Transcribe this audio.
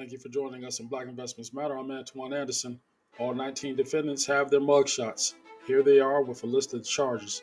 Thank you for joining us in Black Investments Matter. I'm Antoine Anderson. All 19 defendants have their mugshots. Here they are with a list of charges.